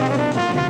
Música